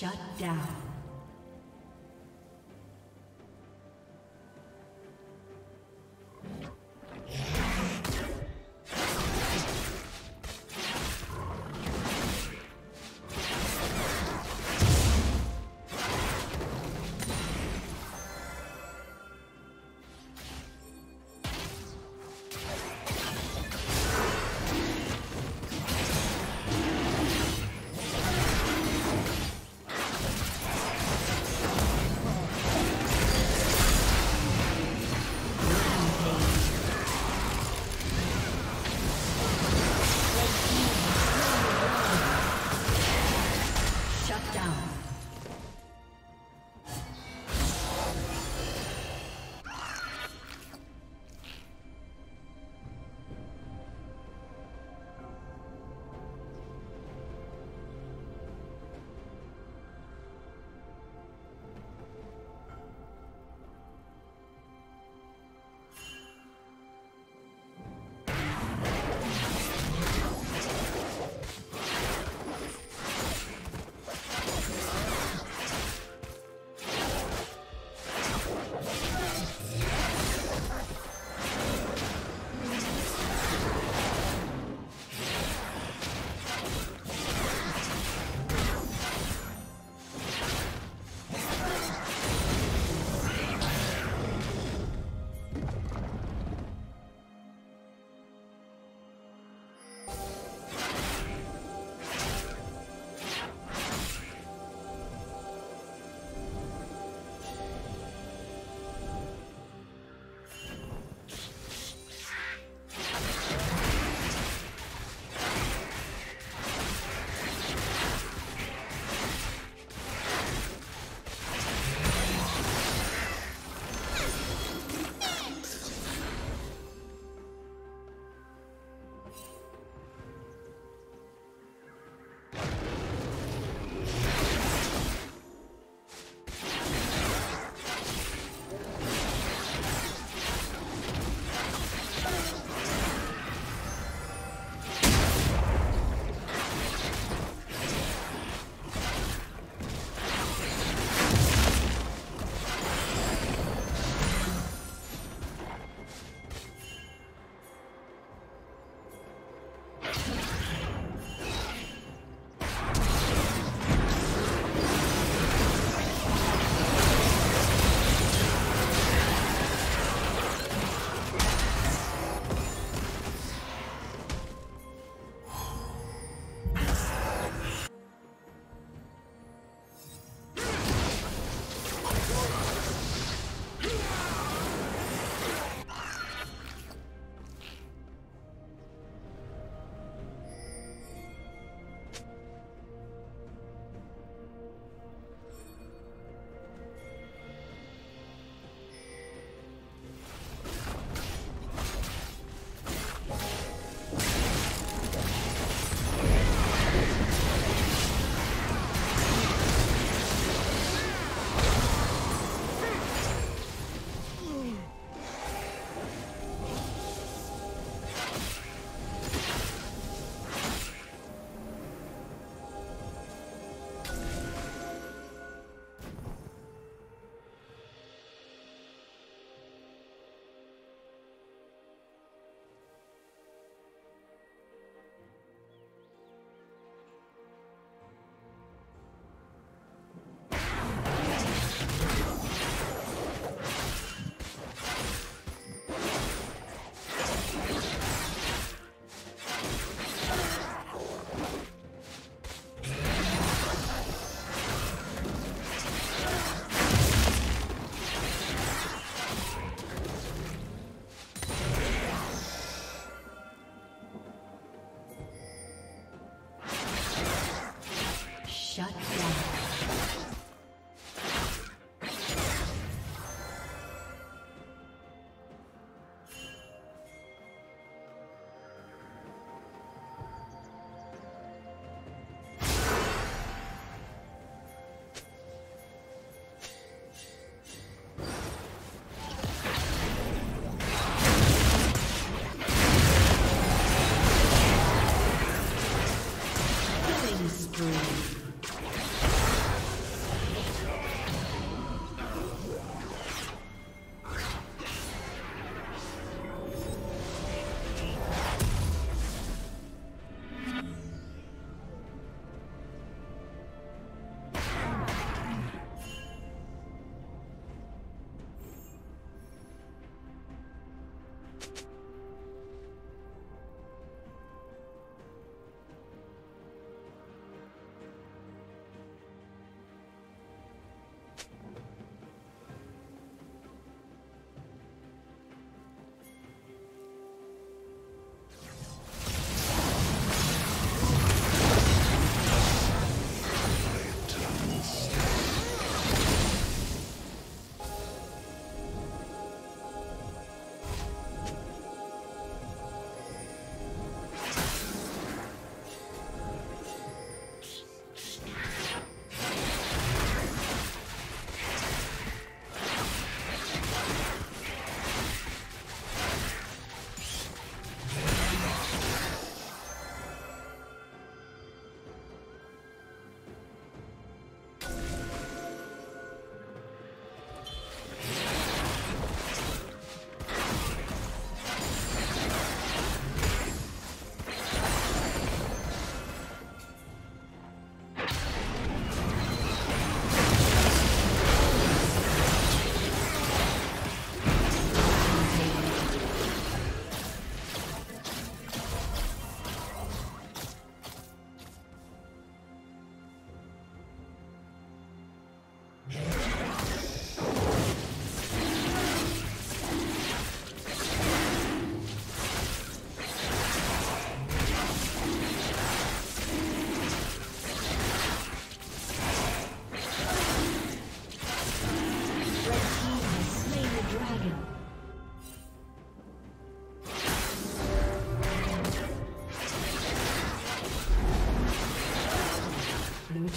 Shut down.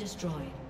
destroyed.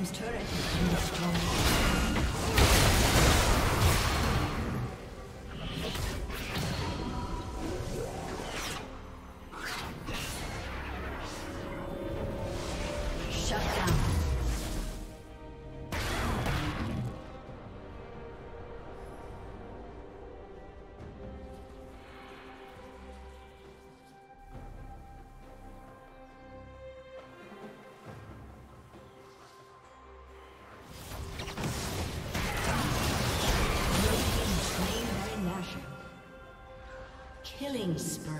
team's turret Killing spree.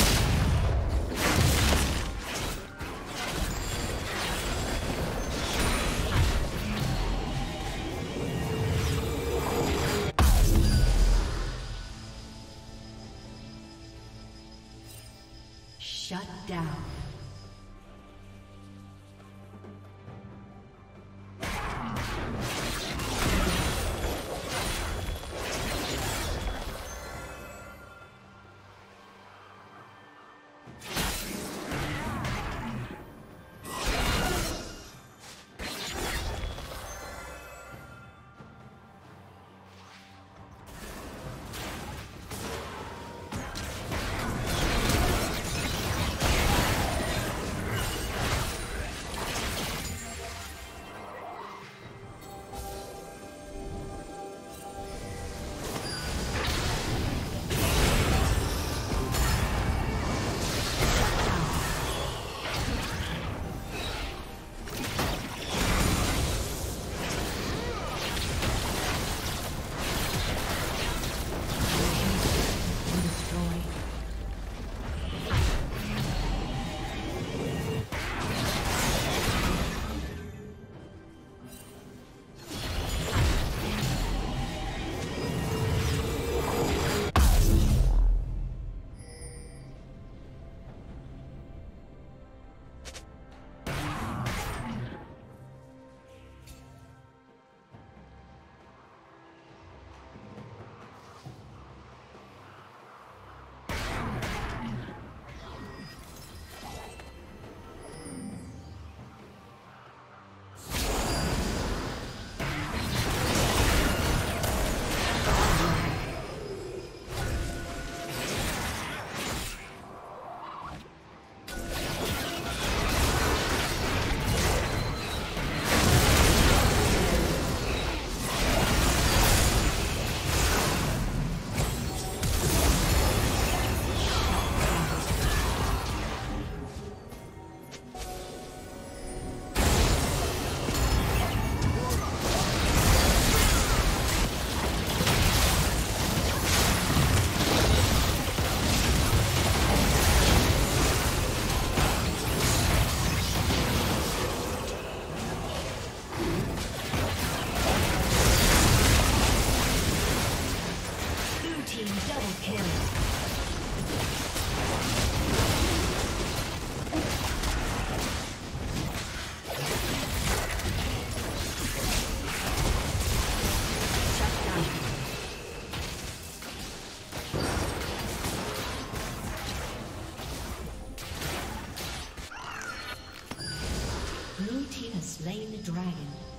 slain the dragon.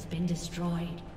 Has been destroyed.